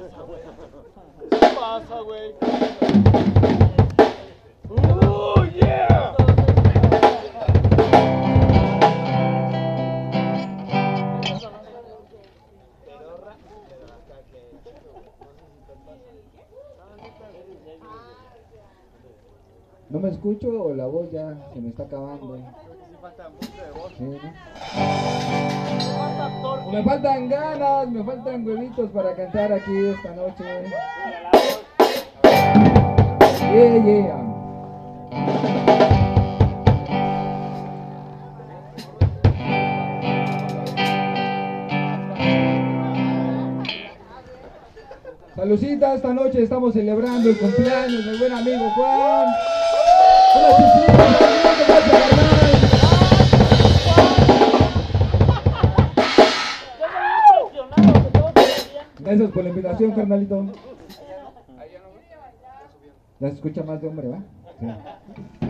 sí pasa, güey. No sé si te pasa. ¿No me escucho o la voz ya se me está acabando? Me faltan ganas, me faltan huevitos para cantar aquí esta noche. Yeah, yeah. Salucita, esta noche estamos celebrando el cumpleaños del buen amigo Juan. Una La invitación, carnalito. Se escucha más de hombre, ¿va? Sí.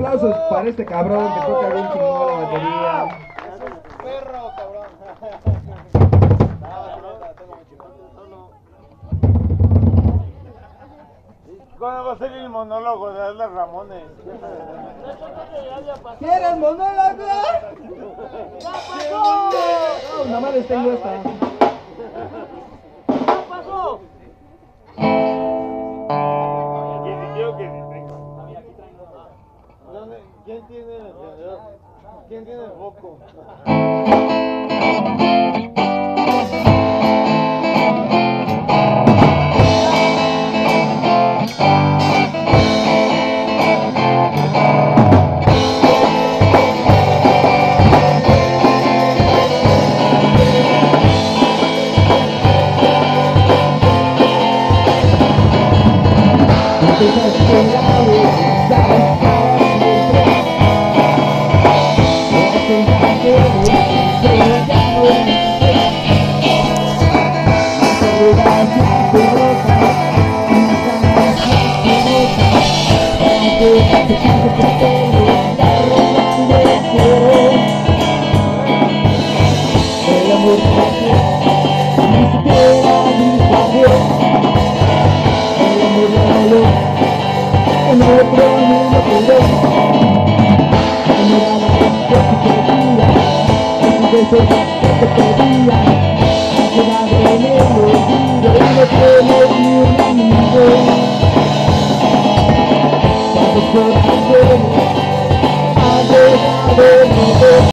Un aplauso para este cabrón que toca bien chingón la batería. Perro, cabrón. ¿Cuándo va a ser el monólogo de Adler Ramones? ¿Quieres monólogo? ¡Ya pasó! No, nada más les tengo esta. ¿Quién tiene el foco?